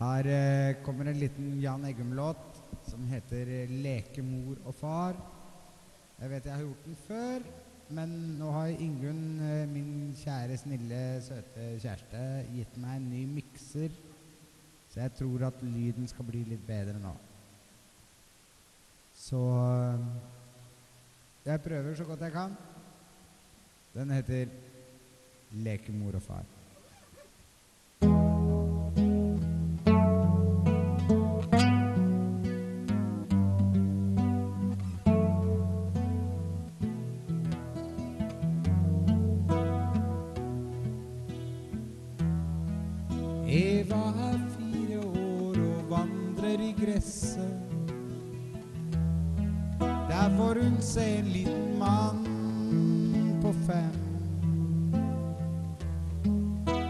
Her eh, kommer en liten Jan Eggum-låt som heter eh, 'Leke mor og far'. Jeg vet jeg har gjort den før, men nå har Ingunn, eh, min kjære, snille, søte kjæreste, gitt meg en ny mikser. Så jeg tror at lyden skal bli litt bedre nå. Så jeg prøver så godt jeg kan. Den heter 'Leke mor og far'. Eva er fire år og vandrer i gresset. Der får hun se en liten mann på fem.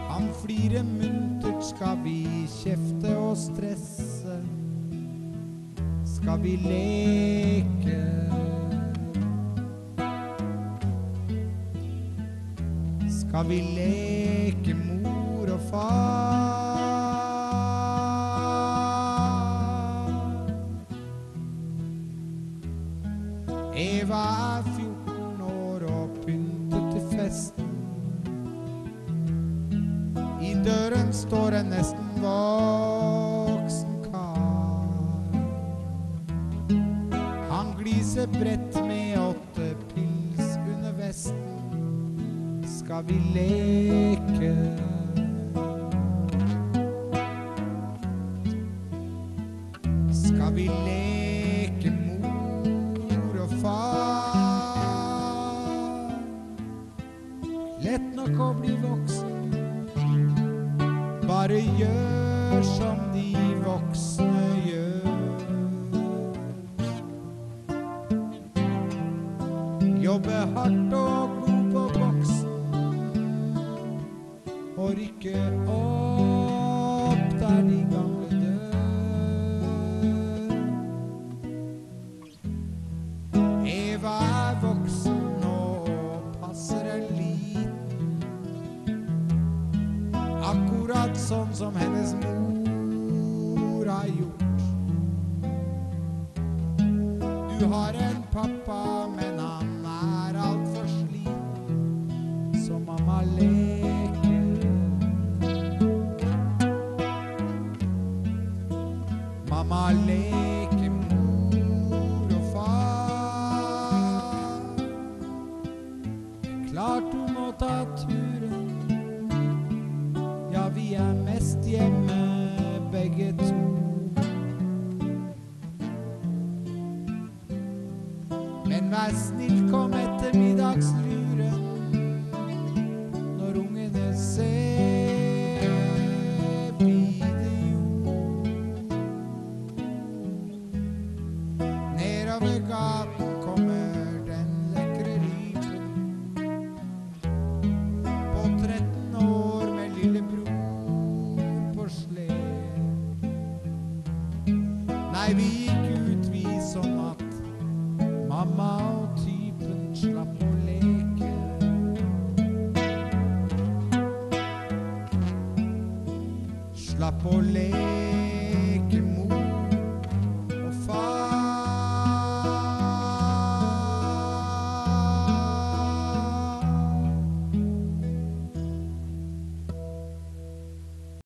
Han flirer muntert, skal vi kjefte og stresse? Skal vi leke? Skal vi leke mor og far? Eva er 14 år og pyntet til festen. I døren står en nesten voksen kar. Han gliser bredt med åtte pils under vesten. Skal vi leke? Skal vi leke Lett nok å bli voksen. Bare gjør som de voksne gjør. Jobbe hardt og god på boksen. Og rykke opp der de gamle dør. Eva sånn som hennes mor har gjort. Du har en pappa, men han er altfor sliten, så mamma leker. Mamma leker mor og far. Klart du må ta turen. Hjemme begge to. Men vær snill, kom etter middagsluren når ungene ser video. Nei, vi gikk ut, vi, som at mamma og typen slapp å leke. Slapp å leke.